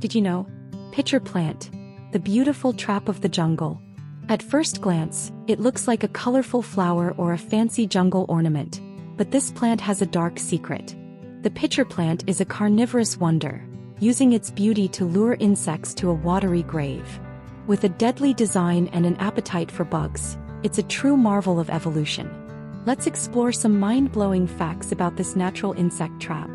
Did you know? Pitcher plant. The beautiful trap of the jungle. At first glance, it looks like a colorful flower or a fancy jungle ornament. But this plant has a dark secret. The pitcher plant is a carnivorous wonder, using its beauty to lure insects to a watery grave. With a deadly design and an appetite for bugs, it's a true marvel of evolution. Let's explore some mind-blowing facts about this natural insect trap.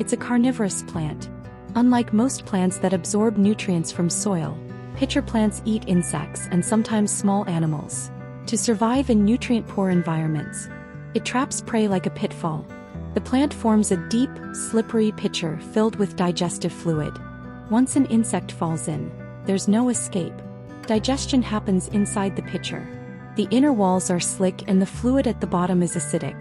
It's a carnivorous plant. Unlike most plants that absorb nutrients from soil, pitcher plants eat insects and sometimes small animals. To survive in nutrient-poor environments, it traps prey like a pitfall. The plant forms a deep, slippery pitcher filled with digestive fluid. Once an insect falls in, there's no escape. Digestion happens inside the pitcher. The inner walls are slick and the fluid at the bottom is acidic.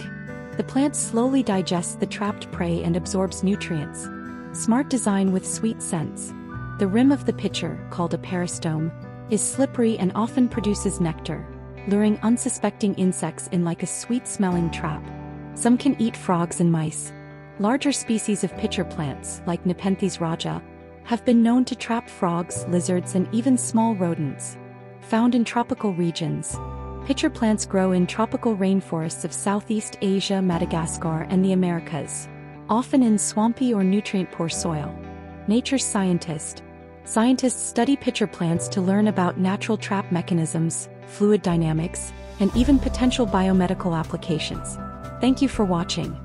The plant slowly digests the trapped prey and absorbs nutrients. Smart design with sweet scents. The rim of the pitcher, called a peristome, is slippery and often produces nectar, luring unsuspecting insects in like a sweet-smelling trap. Some can eat frogs and mice. Larger species of pitcher plants, like Nepenthes raja, have been known to trap frogs, lizards and even small rodents. Found in tropical regions, pitcher plants grow in tropical rainforests of Southeast Asia, Madagascar and the Americas, often in swampy or nutrient-poor soil. Nature scientist. Scientists study pitcher plants to learn about natural trap mechanisms, fluid dynamics, and even potential biomedical applications. Thank you for watching.